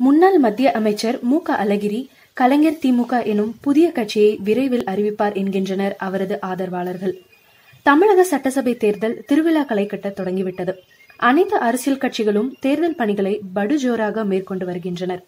முன்னாள் மத்திய அமைச்சர் மு க அழகிரி கலைஞர் திமுக எனும் புதிய கட்சியை விரைவில் அறிவிப்பார் என்கின்றனர் அவரது ஆதரவாளர்கள். தமிழக சட்டசபை தேர்தல் திருவிழா களை கட்ட தொடங்கிவிட்டது. அனைத்து அரசியல் கட்சிகளும் தேர்தல் பணிகளை படுஜோராக மேற்கொண்டு வருகின்றனர்.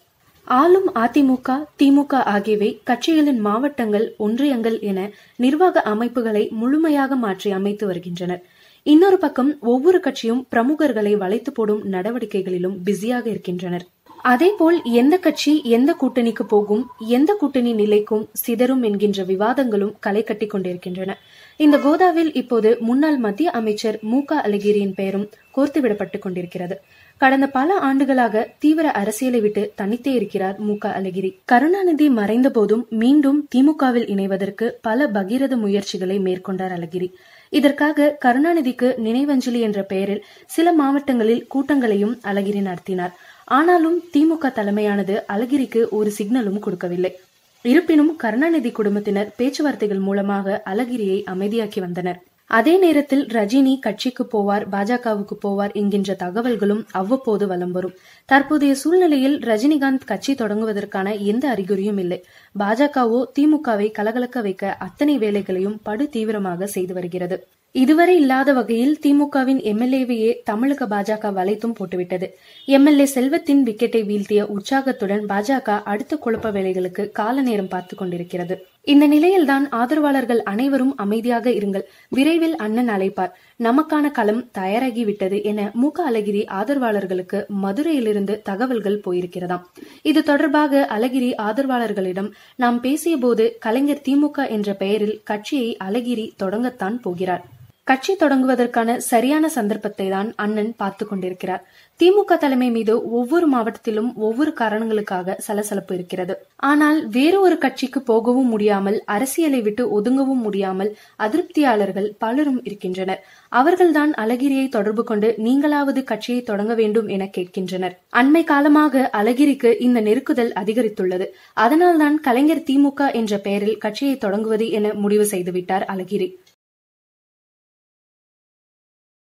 ஆளும் அதிமுக திமுக ஆகியவை கட்சிகளின் மாவட்டங்கள் ஒன்றியங்கள் என நிர்வாக அமைப்புகளை முழுமையாக மாற்றி அமைத்து வருகின்றனர். இன்னொரு பக்கம் ஒவ்வொரு கட்சியும் பிரமுகர்களை வளைத்து போடும் நடவடிக்கைகளிலும் பிஸியாக இருக்கின்றனர். அதேபோல் எந்த கட்சி எந்த கூட்டணிக்கு போகும் எந்த கூட்டணி நிலைக்கும் சிதறும் என்கின்ற விவாதங்களும் களை கட்டிக் கொண்டிருக்கின்றன. இந்த கோதாவில் இப்போது முன்னாள் மத்திய அமைச்சர் மு க அழகிரியின் பெயரும் கோர்த்துவிடப்பட்டுக் கொண்டிருக்கிறது. கடந்த பல ஆண்டுகளாக தீவிர அரசியலை விட்டு தனித்தே இருக்கிறார் மு க அழகிரி. கருணாநிதி மறைந்த போதும் மீண்டும் திமுகவில் இணைவதற்கு பல பகிரத முயற்சிகளை மேற்கொண்டார் அழகிரி. இதற்காக கருணாநிதிக்கு நினைவஞ்சலி என்ற பெயரில் சில மாவட்டங்களில் கூட்டங்களையும் அழகிரி நடத்தினார். ஆனாலும் திமுக தலைமையானது அழகிரிக்கு ஒரு சிக்னலும் கொடுக்கவில்லை. இருப்பினும் கருணாநிதி குடும்பத்தினர் பேச்சுவார்த்தைகள் மூலமாக அழகிரியை அமைதியாக்கி வந்தனர். அதே நேரத்தில் ரஜினி கட்சிக்கு போவார் பாஜகவுக்கு போவார் என்கின்ற தகவல்களும் அவ்வப்போது வலம் வரும். தற்போதைய சூழ்நிலையில் ரஜினிகாந்த் கட்சி தொடங்குவதற்கான எந்த அறிகுறியும் இல்லை. பாஜகவோ திமுகவை கலகலக்க வைக்க அத்தனை வேலைகளையும் படு தீவிரமாக செய்து வருகிறது. இதுவரை இல்லாத வகையில் திமுகவின் எம்எல்ஏவையே தமிழக பாஜக வளைத்தும் போட்டுவிட்டது. எம்எல்ஏ செல்வத்தின் விக்கெட்டை வீழ்த்திய உற்சாகத்துடன் பாஜக அடுத்த குழப்ப வேலைகளுக்கு கால நேரம் பார்த்துக் கொண்டிருக்கிறது. இந்த நிலையில்தான் ஆதரவாளர்கள் அனைவரும் அமைதியாக இருங்கள். விரைவில் அண்ணன் அழைப்பார். நமக்கான களம் தயாராகிவிட்டது என மு க அழகிரி ஆதரவாளர்களுக்கு மதுரையிலிருந்து தகவல்கள் போயிருக்கிறதாம். இது தொடர்பாக அழகிரி ஆதரவாளர்களிடம் நாம் பேசியபோது கலைஞர் திமுக என்ற பெயரில் கட்சியை அழகிரி தொடங்கத்தான் போகிறார். கட்சி தொடங்குவதற்கான சரியான சந்தர்ப்பத்தை தான் அண்ணன் பார்த்து கொண்டிருக்கிறார். திமுக தலைமை மீது ஒவ்வொரு மாவட்டத்திலும் ஒவ்வொரு காரணங்களுக்காக சலசலப்பு இருக்கிறது. ஆனால் வேறு ஒரு கட்சிக்கு போகவும் முடியாமல் அரசியலை விட்டு ஒதுங்கவும் முடியாமல் அதிருப்தியாளர்கள் பலரும் இருக்கின்றனர். அவர்கள்தான் அழகிரியை தொடர்பு கொண்டு நீங்களாவது கட்சியை தொடங்க வேண்டும் என கேட்கின்றனர். அண்மை காலமாக அழகிரிக்கு இந்த நெருக்குதல் அதிகரித்துள்ளது. அதனால்தான் கலைஞர் திமுக என்ற பெயரில் கட்சியை தொடங்குவது என முடிவு செய்துவிட்டார் அழகிரி.